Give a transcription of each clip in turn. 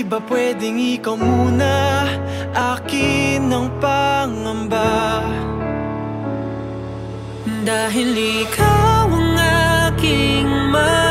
Di ba pwedeng ikaw muna Akin ang pangamba. Dahil ikaw ang aking mata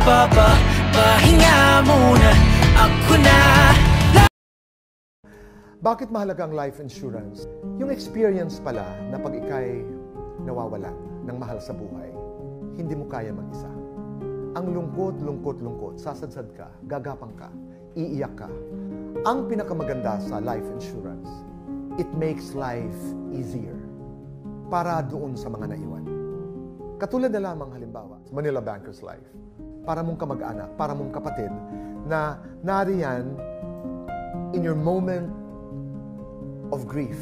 nagawa pa ba Pahinga muna, ako na Bakit mahalaga ang life insurance? Yung experience pala na pag ikay nawawalan ng mahal sa buhay, hindi mo kaya mag-isa. Ang lungkot, lungkot, lungkot, sasadsad ka, gagapang ka, iiyak ka. Ang pinakamaganda sa life insurance, it makes life easier para doon sa mga naiwan. Katulad na lamang halimbawa, Manila Bankers Life, para mong kamag-anak, para mong kapatid, na nariyan in your moment of grief.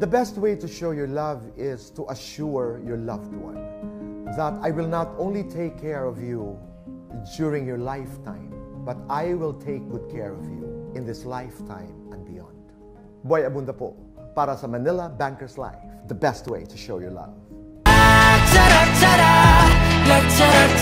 The best way to show your love is to assure your loved one that I will not only take care of you during your lifetime, but I will take good care of you in this lifetime and beyond. Boy Abunda po, para sa Manila Bankers Life, the best way to show your love. Cha-cha-cha